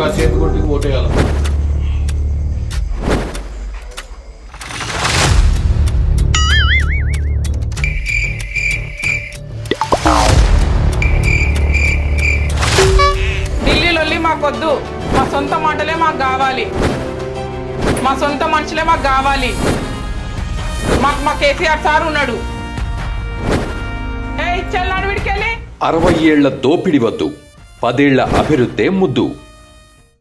ఒక చేతి కొట్టి ఓటేయాలి మాకొద్దు. మా సొంత మాటలే మాకు కావాలి. మా సొంత మనుషులే మాకు కావాలి. మాకు మా కేసీఆర్ సార్ ఉన్నాడు. అరవై ఏళ్ళ దోపిడి వద్దు. పదేళ్ళ అభివృద్ధే ముద్దు.